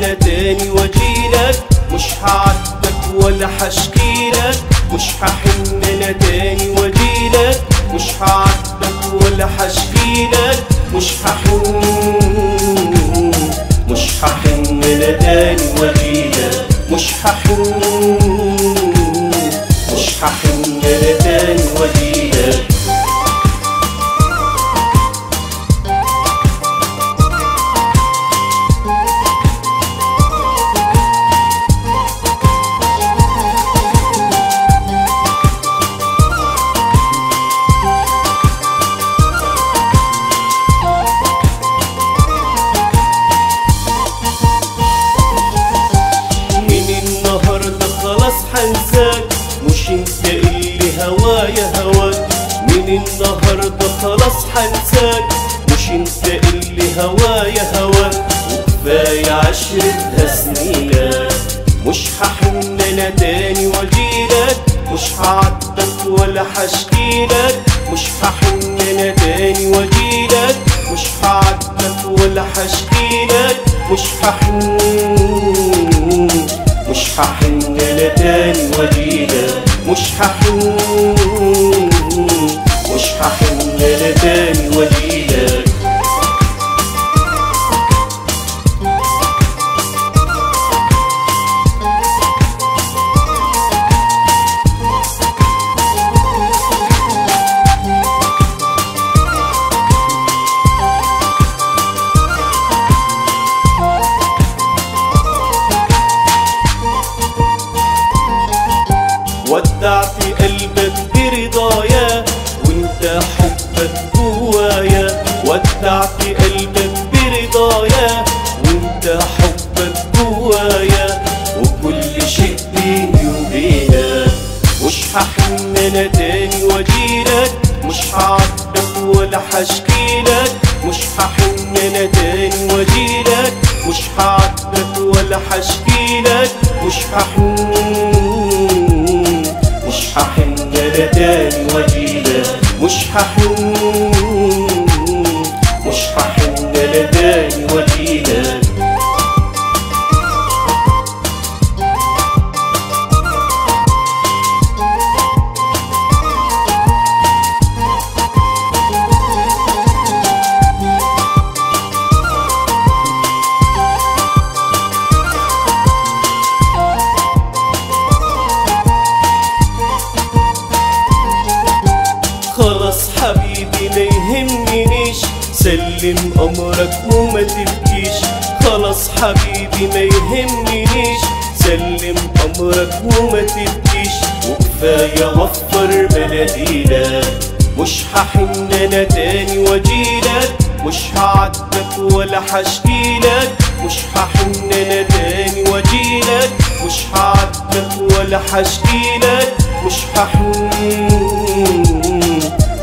أنا تاني واجيلك مش هعاتبك ولا هشكيلك. مش هحن أنا تاني واجيلك مش هعاتبك ولا هشكيلك. مش هحن مش هحن أنا تاني واجيلك مش هحن مش هحن أنا تاني واجيلك النهاردة خلاص هنساك مش إنت اللي هوايا هواك. وكفاية عشرة سنينك مش هحن أنا تاني وأجيلك. مش هعاتبك ولا هشكيلك. مش هحن أنا تاني وأجيلك. مش هعاتبك ولا هشكيلك. مش هحن مش هحن أنا تاني وأجيلك. مش هحن. مش هحن أنا تاني واجيلك ودعت قلبك برضايا وانت حبك جوايا ودعت قلبك برضايا وانت حبك جوايا وكل شيء بيني وبينك مش هحن أنا تاني وأجيلك مش هعاتبك ولا هشكيلك مش هحن أنا تاني وأجيلك مش هعاتبك ولا هشكيلك مش هحن مش هحن أنا تاني وأجيلك. مش هحن خلاص حبيبي ما يهمنيش. سلم أمرك وما تبكيش. خلاص حبيبي ما يهمنيش. سلم أمرك وما تبكيش. وكفاية وفر بلديلك مش هحن أنا تاني واجيلك مش هعاتبك ولا هشكيلك مش هحن أنا تاني واجيلك مش هعاتبك ولا هشكيلك مش هحن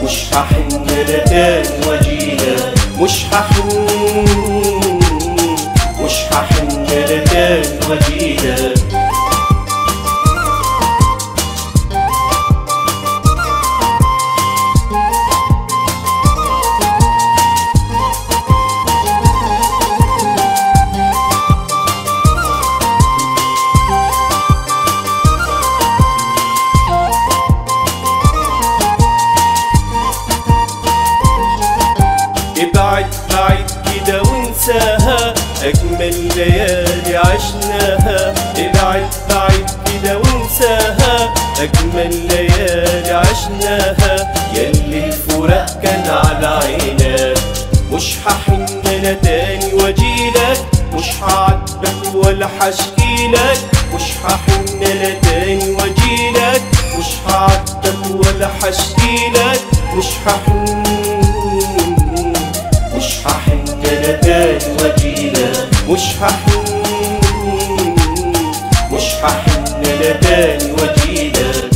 مش أنا تاني واجيلك مش هحن كده وانساها أجمل ليالي عشناها. ابعد بعيد كده وانساها أجمل ليالي عشناها. ياللي الفراق كان على عينك مش هحن أنا تاني وأجيلك. مش هعاتبك ولا هشكيلك. مش هحن أنا تاني وأجيلك. مش هعاتبك ولا هشكيلك. مش هحن مش هحن أنا تاني واجيلك مش هحن مش هحن أنا تاني واجيلك